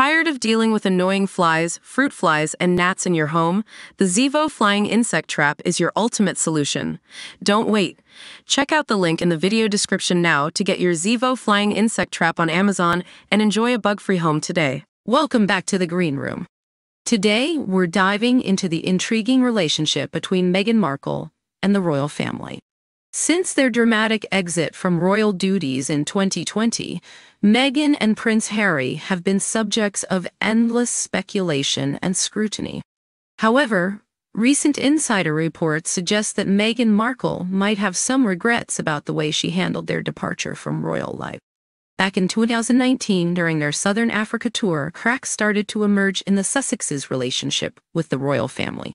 Tired of dealing with annoying flies, fruit flies, and gnats in your home? The Zevo Flying Insect Trap is your ultimate solution. Don't wait. Check out the link in the video description now to get your Zevo Flying Insect Trap on Amazon and enjoy a bug free home today. Welcome back to the Green Room. Today, we're diving into the intriguing relationship between Meghan Markle and the royal family. Since their dramatic exit from royal duties in 2020, Meghan and Prince Harry have been subjects of endless speculation and scrutiny. However, recent insider reports suggest that Meghan Markle might have some regrets about the way she handled their departure from royal life. Back in 2019, during their Southern Africa tour, cracks started to emerge in the Sussexes' relationship with the royal family.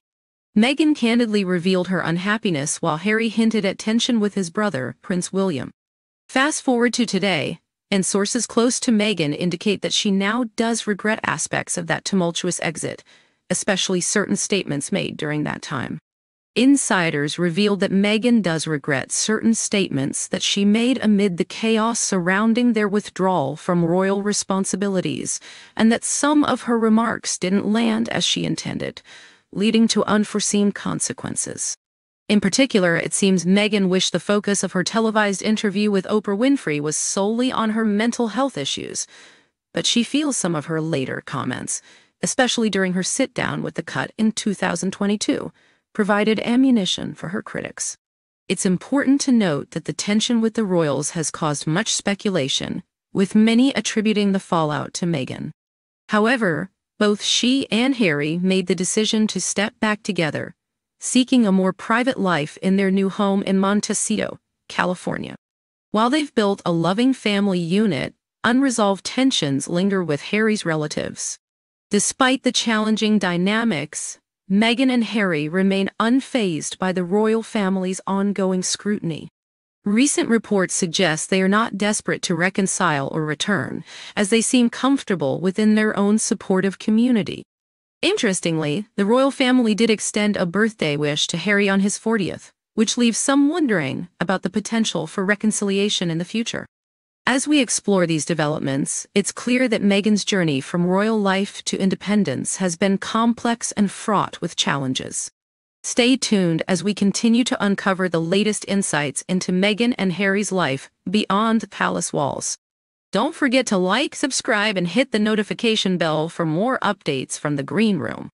Meghan candidly revealed her unhappiness while Harry hinted at tension with his brother, Prince William. Fast forward to today, and sources close to Meghan indicate that she now does regret aspects of that tumultuous exit, especially certain statements made during that time. Insiders revealed that Meghan does regret certain statements that she made amid the chaos surrounding their withdrawal from royal responsibilities, and that some of her remarks didn't land as she intended leading to unforeseen consequences. In particular, it seems Meghan wished the focus of her televised interview with Oprah Winfrey was solely on her mental health issues, but she feels some of her later comments, especially during her sit down with the cut in 2022, provided ammunition for her critics. It's important to note that the tension with the royals has caused much speculation, with many attributing the fallout to Meghan. However, both she and Harry made the decision to step back together, seeking a more private life in their new home in Montecito, California. While they've built a loving family unit, unresolved tensions linger with Harry's relatives. Despite the challenging dynamics, Meghan and Harry remain unfazed by the royal family's ongoing scrutiny. Recent reports suggest they are not desperate to reconcile or return, as they seem comfortable within their own supportive community. Interestingly, the royal family did extend a birthday wish to Harry on his 40th, which leaves some wondering about the potential for reconciliation in the future. As we explore these developments, it's clear that Meghan's journey from royal life to independence has been complex and fraught with challenges. Stay tuned as we continue to uncover the latest insights into Meghan and Harry's life beyond the palace walls. Don't forget to like, subscribe, and hit the notification bell for more updates from the Green Room.